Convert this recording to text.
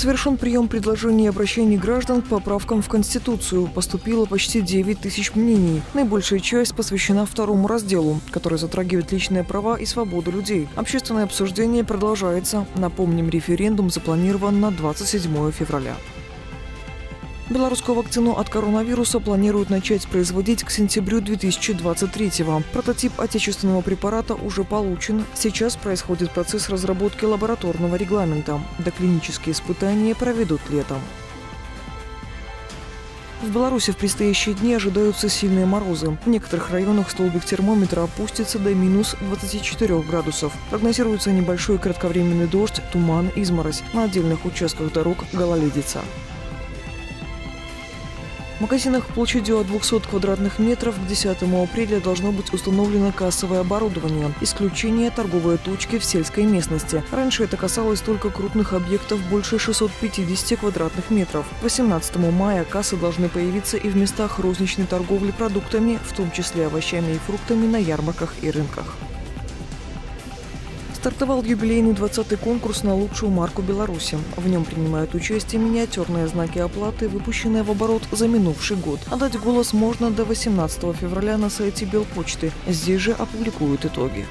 Совершен прием предложений и обращений граждан к поправкам в Конституцию. Поступило почти 9 тысяч мнений. Наибольшая часть посвящена второму разделу, который затрагивает личные права и свободу людей. Общественное обсуждение продолжается. Напомним, референдум запланирован на 27 февраля. Белорусскую вакцину от коронавируса планируют начать производить к сентябрю 2023-го. Прототип отечественного препарата уже получен. Сейчас происходит процесс разработки лабораторного регламента. Доклинические испытания проведут летом. В Беларуси в предстоящие дни ожидаются сильные морозы. В некоторых районах столбик термометра опустится до минус 24 градусов. Прогнозируется небольшой кратковременный дождь, туман, изморозь. На отдельных участках дорог гололедица. В магазинах площадью от 200 квадратных метров к 10 апреля должно быть установлено кассовое оборудование. Исключение – торговые точки в сельской местности. Раньше это касалось только крупных объектов больше 650 квадратных метров. 18 мая кассы должны появиться и в местах розничной торговли продуктами, в том числе овощами и фруктами на ярмарках и рынках. Стартовал юбилейный 20-й конкурс на лучшую марку Беларуси. В нем принимают участие миниатюрные знаки оплаты, выпущенные в оборот за минувший год. Отдать голос можно до 18 февраля на сайте Белпочты. Здесь же опубликуют итоги.